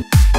you